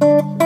Bye.